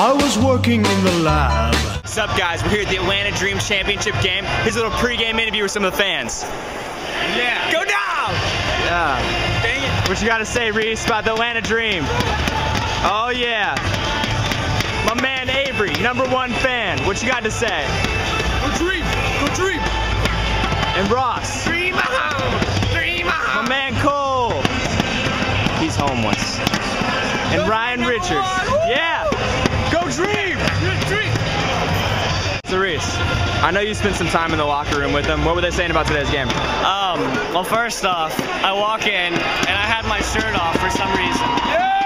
I was working in the lab. What's up, guys? We're here at the Atlanta Dream Championship game. Here's a little pregame interview with some of the fans. Yeah. Go down! Yeah. Dang it. What you got to say, Reese, about the Atlanta Dream? Oh, yeah. My man Avery, number one fan. What you got to say? Go Dream! Go Dream! And Ross. Dream home! Dream home! My man Cole. He's homeless. And Go Ryan Richards. number one! Woo! Yeah. Go Dream! Good Dream! So I know you spent some time in the locker room with them. What were they saying about today's game? Um, well, first off, I walk in and I had my shirt off for some reason. Yeah!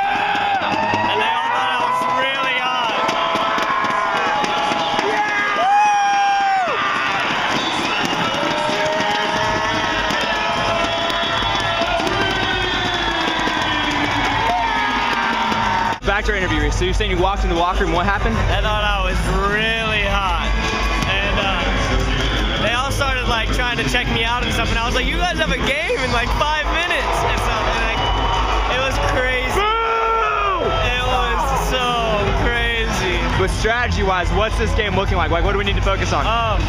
Back to our interview, So you're saying you walked in the locker room. What happened? I thought I was really hot. And uh, they all started like trying to check me out and stuff. And I was like, you guys have a game in like five minutes and something. Like, it was crazy. It was so crazy. But strategy-wise, what's this game looking like? Like, what do we need to focus on? Um,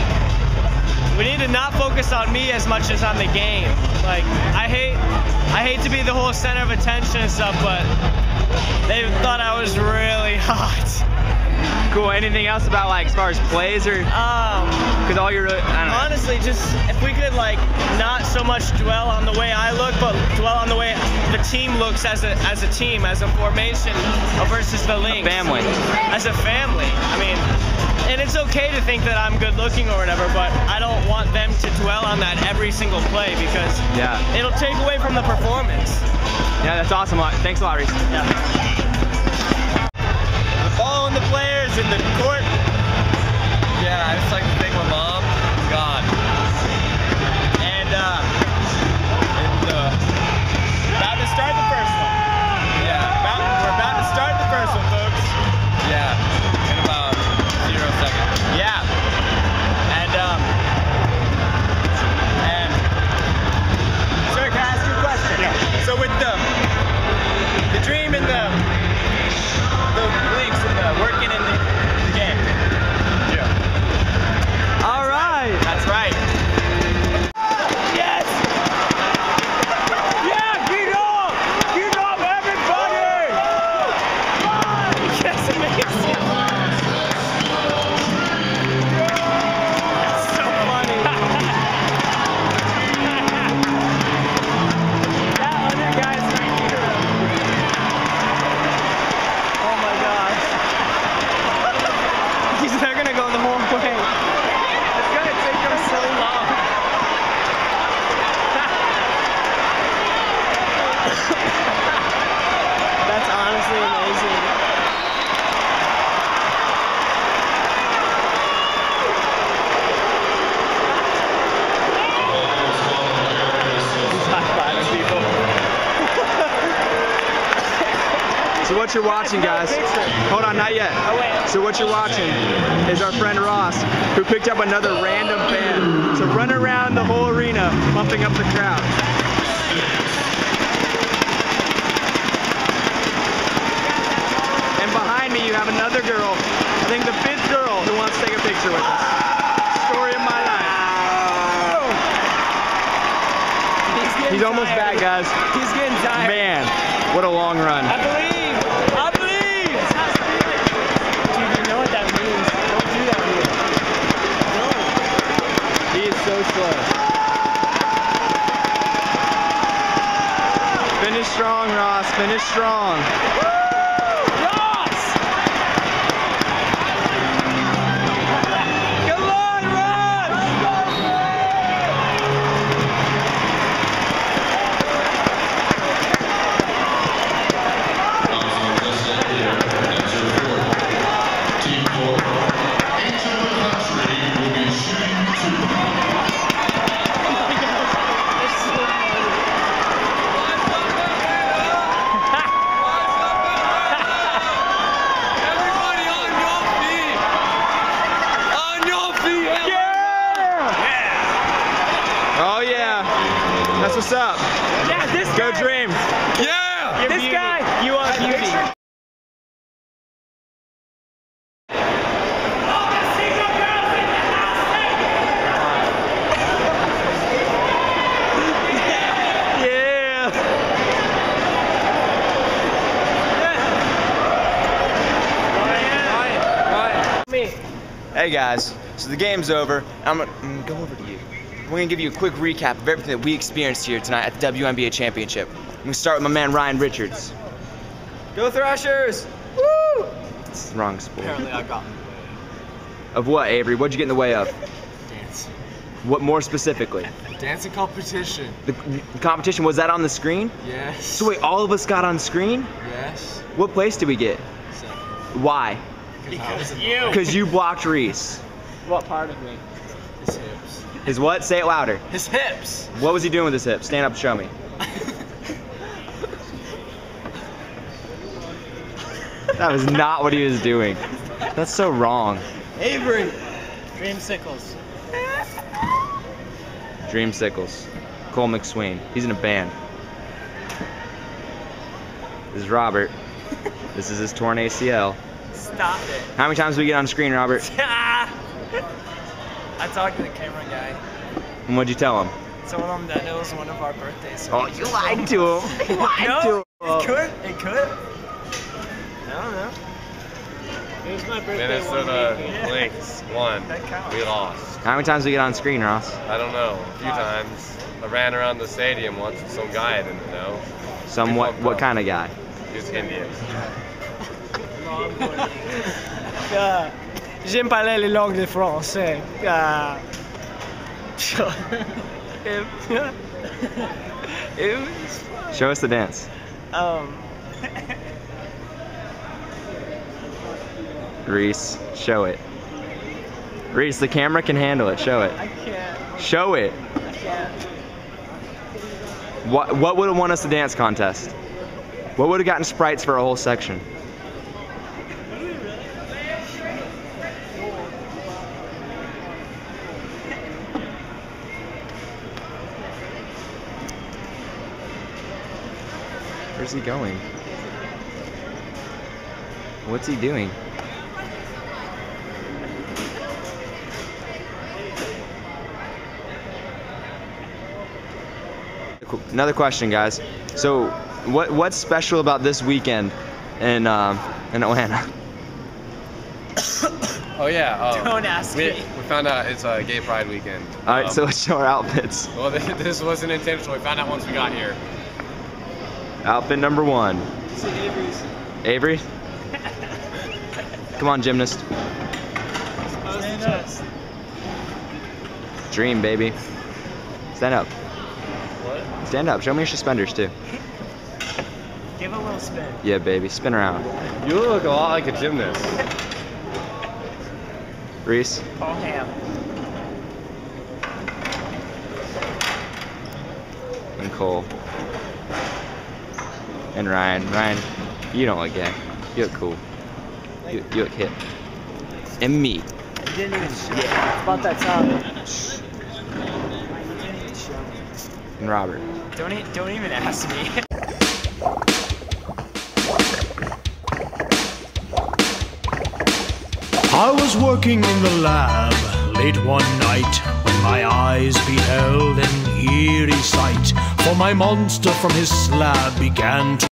we need to not focus on me as much as on the game. Like I hate, I hate to be the whole center of attention and stuff, but they thought I was really hot. cool. Anything else about like as far as plays or? Um, Because all your, I know. honestly, just if we could like not so much dwell on the way I look, but dwell on the way the team looks as a as a team, as a formation versus the Lynx. family. As a family. I mean, and it's okay to think that I'm good looking or whatever, but I don't want them to dwell on that every single play because Yeah. it'll take away from the performance. Yeah, that's awesome. Thanks a lot, Reese. Yeah. Following the players in the court. Yeah, I just like to thank my mom. God. And uh, and, uh, about to start what you're watching, guys? Hold on, not yet. So what you're watching is our friend Ross, who picked up another random fan to run around the whole arena, pumping up the crowd. And behind me, you have another girl, I think the fifth girl, who wants to take a picture with us. Story of my life. He's almost back, guys. He's getting tired. Man, what a long run. I believe. I believe. Dude, you know what that means. Don't do that here. Is so slow. Finish strong, What's up? Yeah, this Go guy. Dream. Yeah! You're this beauty. guy. You are I beauty. Hey guys, so the game's over. I'm gonna mm, go over to you. We're gonna give you a quick recap of everything that we experienced here tonight at the WNBA Championship. I'm gonna start with my man Ryan Richards. Go Thrashers! Woo! It's the wrong sport. Apparently I got in the way. Of what, Avery? What'd you get in the way of? dance. What more specifically? Dancing competition. The, the competition was that on the screen? Yes. So wait, all of us got on screen? Yes. What place did we get? Second. Why? Because You. Because you blocked Reese. What part of me? His what? Say it louder. His hips. What was he doing with his hips? Stand up and show me. That was not what he was doing. That's so wrong. Avery. Dreamsicles. Dreamsicles. Cole McSween. He's in a band. This is Robert. This is his torn ACL. Stop it. How many times do we get on screen, Robert? I talked to the camera guy. And what'd you tell him? Told him that it was one of our birthdays. Oh, you lied to him. You lied No, to it could. It could. I don't know. It was my birthday. Minnesota Lynx won. That counts. We lost. How many times did we get on screen, Ross? I don't know. A few times. I ran around the stadium once with some guy I didn't know. Some what, what kind of guy? He was Indian. Uh, J'aime parler les langues de français. Uh, it, was, Show us the dance. um, Reese, show it. Reese, the camera can handle it. Show it. I can't. Show it. I can't. What what would have won us the dance contest? What would have gotten sprites for a whole section? Where's he going? What's he doing? Another question, guys. So, what what's special about this weekend in um, in Atlanta? Oh yeah. Um, Don't ask we, me. we found out it's a gay pride weekend. All right, Um, so let's show our outfits. well, this wasn't intentional. We found out once we got here. Outfit number one. Avery. Come on, gymnast. Stand up. Dream, baby. Stand up. What? Stand up. Show me your suspenders too. Give a little spin. Yeah, baby. Spin around. You look a lot like a gymnast. Reese. Paul Hamm. and Cole and Ryan. Ryan, you don't look gay. You look cool. You, you look hip. And me. You didn't even show. Yeah. It's about that time. You didn't even show me. And Robert. Don't, e- don't even ask me. I was working in the lab late one night when my eyes beheld an eerie sight. For my monster from his slab began to